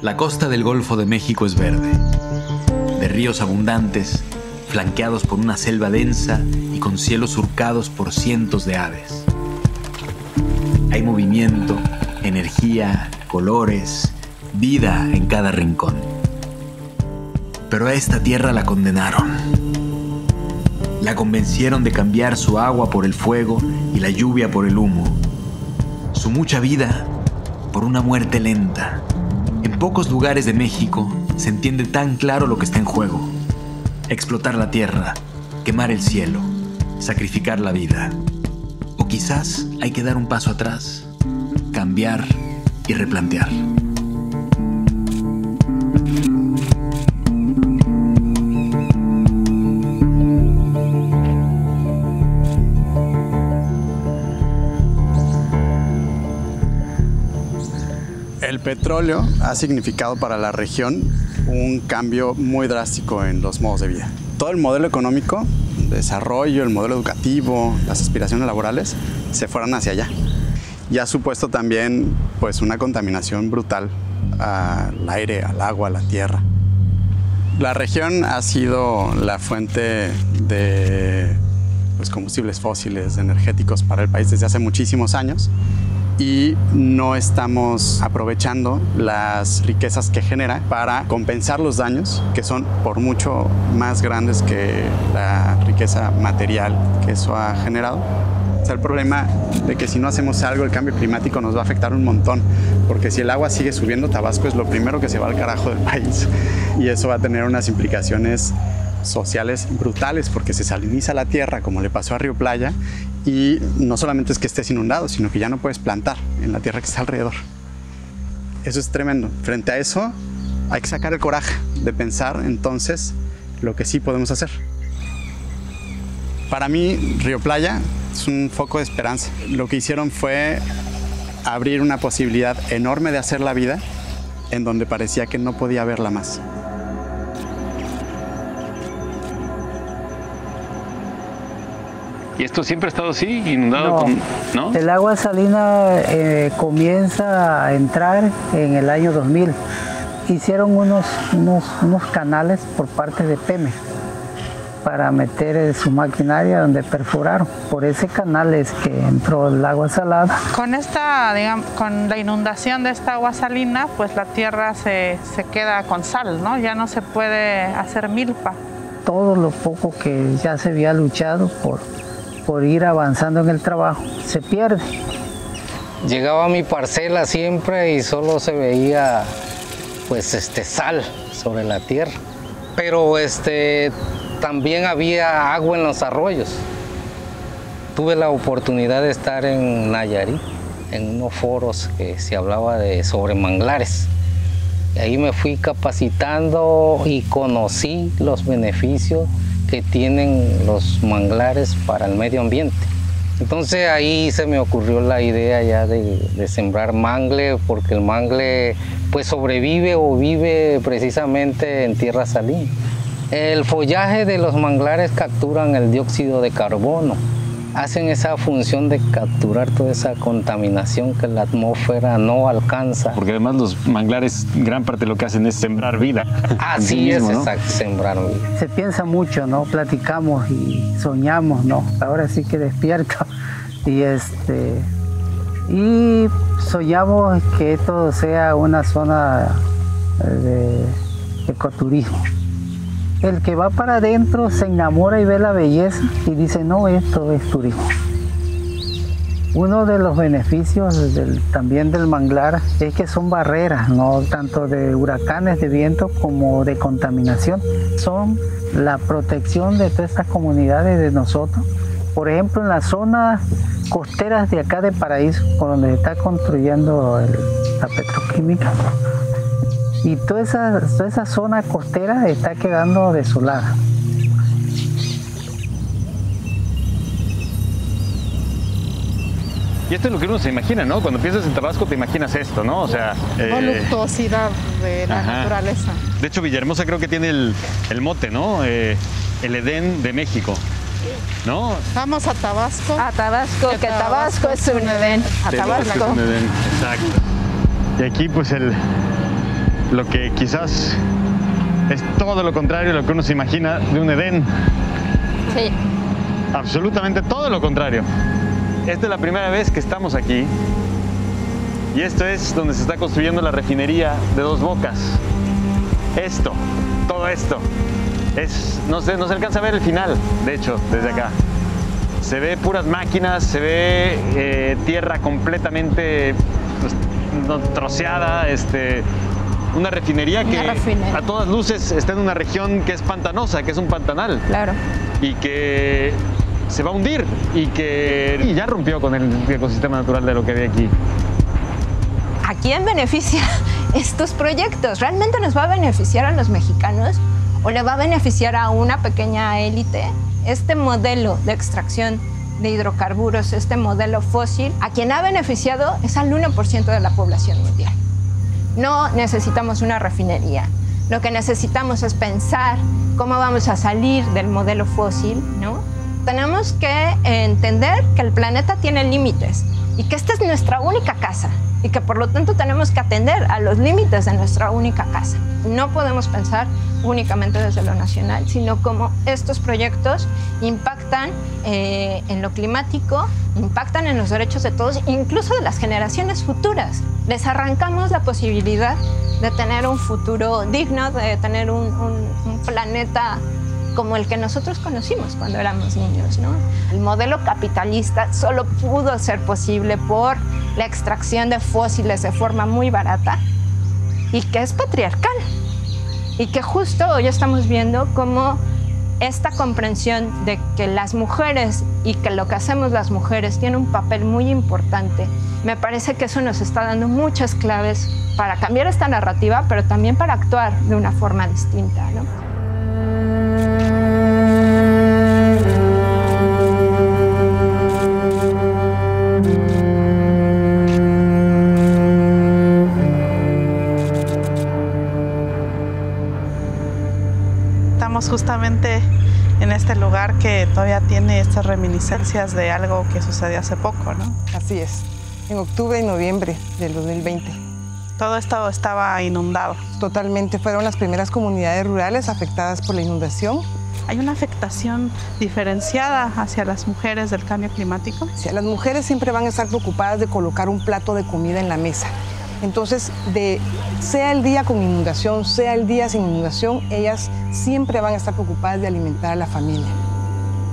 La costa del Golfo de México es verde, de ríos abundantes, flanqueados por una selva densa y con cielos surcados por cientos de aves. Hay movimiento, energía, colores, vida en cada rincón. Pero a esta tierra la condenaron. La convencieron de cambiar su agua por el fuego y la lluvia por el humo. Su mucha vida por una muerte lenta. En pocos lugares de México se entiende tan claro lo que está en juego. Explotar la tierra, quemar el cielo, sacrificar la vida. O quizás hay que dar un paso atrás, cambiar y replantear. El petróleo ha significado para la región un cambio muy drástico en los modos de vida. Todo el modelo económico, desarrollo, el modelo educativo, las aspiraciones laborales se fueron hacia allá. Y ha supuesto también pues, una contaminación brutal al aire, al agua, a la tierra. La región ha sido la fuente de pues, combustibles fósiles energéticos para el país desde hace muchísimos años y no estamos aprovechando las riquezas que genera para compensar los daños que son por mucho más grandes que la riqueza material que eso ha generado. El problema de que si no hacemos algo el cambio climático nos va a afectar un montón, porque si el agua sigue subiendo, Tabasco es lo primero que se va al carajo del país y eso va a tener unas implicaciones sociales brutales porque se saliniza la tierra como le pasó a Río Playa y no solamente es que estés inundado, sino que ya no puedes plantar en la tierra que está alrededor. Eso es tremendo. Frente a eso hay que sacar el coraje de pensar entonces lo que sí podemos hacer. Para mí, Río Playa es un foco de esperanza. Lo que hicieron fue abrir una posibilidad enorme de hacer la vida en donde parecía que no podía haberla más. ¿Y esto siempre ha estado así, inundado? No. Con, ¿no? El agua salina eh, comienza a entrar en el año 2000. Hicieron unos, unos, unos canales por parte de Pemex para meter eh, su maquinaria donde perforaron. Por ese canal es que entró el agua salada. Con esta, digamos, con la inundación de esta agua salina, pues la tierra se, se queda con sal, ¿no? Ya no se puede hacer milpa. Todo lo poco que ya se había luchado por, por ir avanzando en el trabajo se pierde. Llegaba a mi parcela siempre y solo se veía pues este sal sobre la tierra. Pero este también había agua en los arroyos. Tuve la oportunidad de estar en Nayarit, en unos foros que se hablaba de sobre manglares. Y ahí me fui capacitando y conocí los beneficios que tienen los manglares para el medio ambiente. Entonces ahí se me ocurrió la idea ya de, sembrar mangle, porque el mangle pues sobrevive o vive precisamente en tierra salina. El follaje de los manglares capturan el dióxido de carbono, hacen esa función de capturar toda esa contaminación que la atmósfera no alcanza. Porque además los manglares, gran parte de lo que hacen es sembrar vida. Así Sí es, exacto, sembrar vida. Se piensa mucho, ¿no? Platicamos y soñamos, ¿no? Ahora sí que despierto. Y este y soñamos que esto sea una zona de ecoturismo. El que va para adentro se enamora y ve la belleza y dice, no, esto es turismo. Uno de los beneficios también del manglar es que son barreras, no tanto de huracanes de viento como de contaminación. Son la protección de todas estas comunidades de nosotros. Por ejemplo, en las zonas costeras de acá de Paraíso, por donde se está construyendo la petroquímica, y toda esa, toda esa zona costera está quedando desolada. Y esto es lo que uno se imagina, ¿no? Cuando piensas en Tabasco te imaginas esto, ¿no? O sea, eh, Voluptuosidad de la ajá. naturaleza. de hecho Villahermosa creo que tiene el, el mote, ¿no? Eh, el Edén de México, ¿no? Vamos a Tabasco. A Tabasco, que Tabasco es un Edén. A Sí, Tabasco. Es un Edén, exacto. Y aquí pues el, lo que quizás es todo lo contrario a lo que uno se imagina de un Edén. Sí. Absolutamente todo lo contrario. Esta es la primera vez que estamos aquí y esto es donde se está construyendo la refinería de dos bocas. Esto, todo esto, es, no, se, no se alcanza a ver el final, de hecho, desde acá. Se ve puras máquinas, se ve eh, tierra completamente pues, troceada, este, una refinería Una que refinería. a todas luces está en una región que es pantanosa, que es un pantanal Claro. y que se va a hundir y que y ya rompió con el ecosistema natural de lo que había aquí. ¿A quién beneficia estos proyectos? ¿Realmente nos va a beneficiar a los mexicanos o le va a beneficiar a una pequeña élite? Este modelo de extracción de hidrocarburos, este modelo fósil, a quien ha beneficiado es al 1% de la población mundial. No necesitamos una refinería. Lo que necesitamos es pensar cómo vamos a salir del modelo fósil, ¿no? Tenemos que entender que el planeta tiene límites y que esta es nuestra única casa y que por lo tanto tenemos que atender a los límites de nuestra única casa. No podemos pensar únicamente desde lo nacional, sino cómo estos proyectos impactan eh, en lo climático, impactan en los derechos de todos, incluso de las generaciones futuras. Les arrancamos la posibilidad de tener un futuro digno, de tener un, planeta como el que nosotros conocimos cuando éramos niños. El modelo capitalista solo pudo ser posible por la extracción de fósiles de forma muy barata y que es patriarcal. Y que justo hoy estamos viendo cómo esta comprensión de que las mujeres y que lo que hacemos las mujeres tiene un papel muy importante, me parece que eso nos está dando muchas claves para cambiar esta narrativa, pero también para actuar de una forma distinta. En este lugar que todavía tiene estas reminiscencias de algo que sucedió hace poco, ¿no? Así es, en octubre y noviembre del 2020. Todo esto estaba inundado. Totalmente fueron las primeras comunidades rurales afectadas por la inundación. ¿Hay una afectación diferenciada hacia las mujeres del cambio climático? Sea, las mujeres siempre van a estar preocupadas de colocar un plato de comida en la mesa. Entonces, sea el día con inundación, sea el día sin inundación, ellas siempre van a estar preocupadas de alimentar a la familia.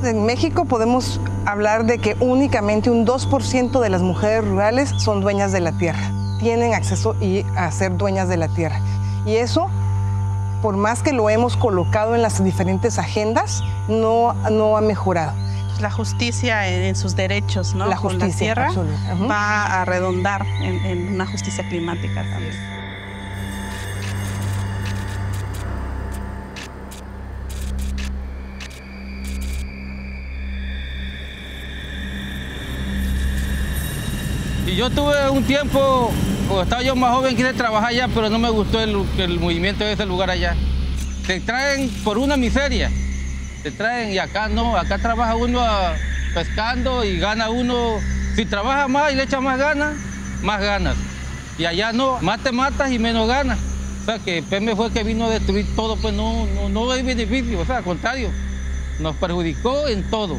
En México podemos hablar de que únicamente un 2% de las mujeres rurales son dueñas de la tierra, tienen acceso y a ser dueñas de la tierra. Y eso, por más que lo hemos colocado en las diferentes agendas, no, no ha mejorado. La justicia en, en sus derechos, ¿no? La Con justicia, tierra. Ujú. va a redondar en, en una justicia climática también. Y yo tuve un tiempo, cuando estaba yo más joven, quise trabajar allá, pero no me gustó el, el movimiento de ese lugar allá. Te traen por una miseria. Te traen y acá no, acá trabaja uno ah, pescando y gana uno. Si trabaja más y le echa más ganas, más ganas. Y allá no, más te matas y menos ganas. O sea que PM fue el que vino a destruir todo, pues no, no, no hay beneficio, o sea, al contrario, nos perjudicó en todo.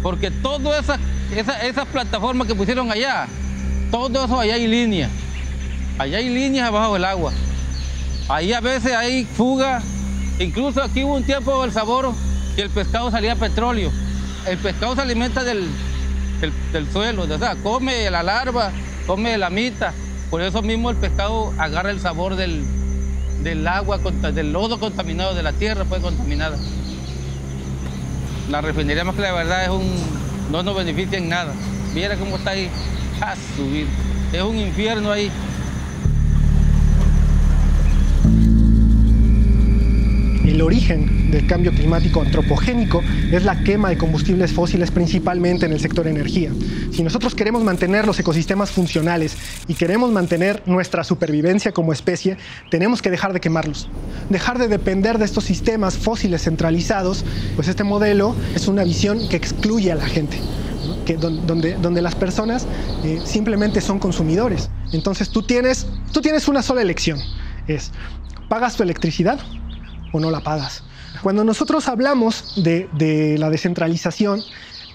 Porque todas esas esa, esas plataformas que pusieron allá, todo eso allá hay líneas. Allá hay líneas abajo del agua. Ahí a veces hay fuga. Incluso aquí hubo un tiempo el sabor que el pescado salía petróleo. El pescado se alimenta del, del, suelo, o come la larva, come la mita. Por eso mismo el pescado agarra el sabor del, del agua, del lodo contaminado, de la tierra pues contaminada. La refinería más que la verdad es un, no nos beneficia en nada. Mira cómo está ahí a subir. Es un infierno ahí. Origen del cambio climático antropogénico es la quema de combustibles fósiles principalmente en el sector energía. Si nosotros queremos mantener los ecosistemas funcionales y queremos mantener nuestra supervivencia como especie, tenemos que dejar de quemarlos, dejar de depender de estos sistemas fósiles centralizados, pues este modelo es una visión que excluye a la gente. que, donde, donde las personas eh, simplemente son consumidores. Entonces tú tienes, tú tienes una sola elección, es ¿pagas tu electricidad o no la pagas? Cuando nosotros hablamos de, de la descentralización,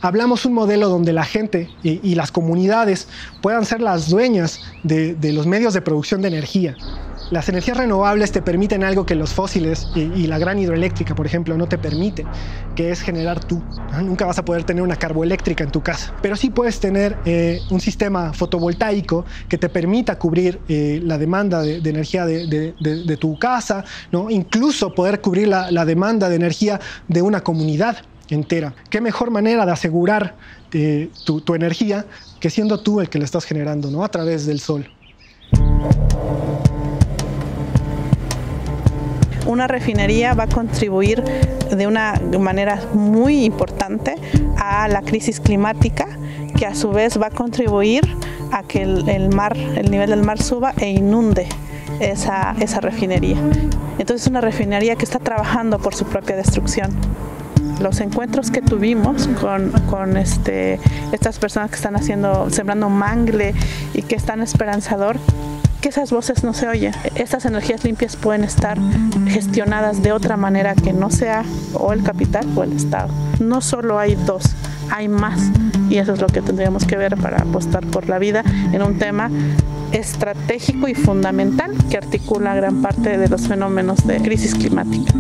hablamos un modelo donde la gente y, las comunidades puedan ser las dueñas de, los medios de producción de energía. Las energías renovables te permiten algo que los fósiles y, la gran hidroeléctrica, por ejemplo, no te permiten, que es generar tú. Nunca vas a poder tener una carboeléctrica en tu casa, pero sí puedes tener eh, un sistema fotovoltaico que te permita cubrir eh, la demanda de, energía de, tu casa, ¿no? incluso poder cubrir la demanda de energía de una comunidad entera. ¿Qué mejor manera de asegurar eh, tu, energía que siendo tú el que la estás generando, ¿no? A través del sol. Una refinería va a contribuir de una manera muy importante a la crisis climática, que a su vez va a contribuir a que el, mar, el nivel del mar suba e inunde esa, esa refinería. Entonces es una refinería que está trabajando por su propia destrucción los encuentros que tuvimos con, este, estas personas que están haciendo, sembrando mangle y que están esperanzador, que esas voces no se oyen. Estas energías limpias pueden estar gestionadas de otra manera que no sea o el capital o el Estado. No solo hay dos, hay más. Y eso es lo que tendríamos que ver para apostar por la vida en un tema estratégico y fundamental que articula gran parte de los fenómenos de crisis climática.